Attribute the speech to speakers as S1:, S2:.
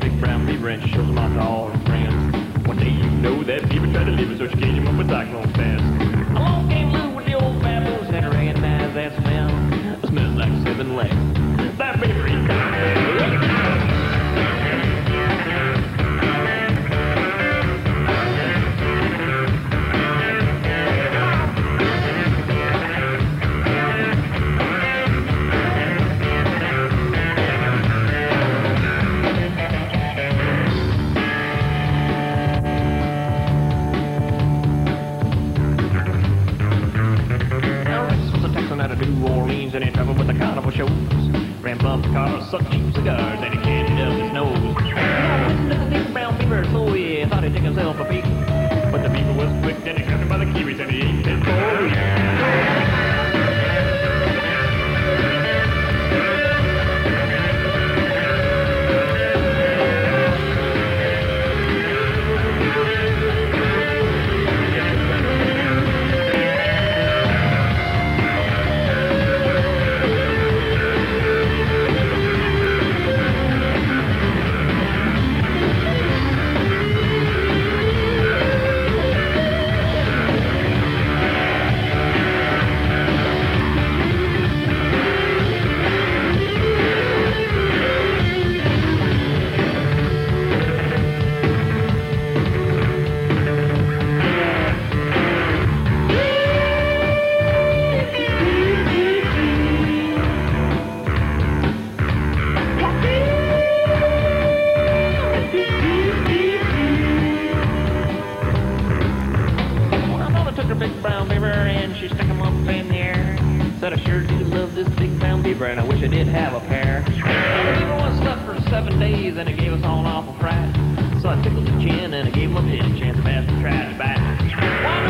S1: big brown beaver and shows him off friends. One day you know that and he traveled with the carnival shows. Ran bumper cars, sucked cheap cigars, and he brown beaver and she stuck him up in the air. Said I sure do love this big brown beaver and I wish I did have a pair. The beaver was stuck for seven days and it gave us all an awful fright. So I tickled his chin and I gave him a pinch and the bastard trash back.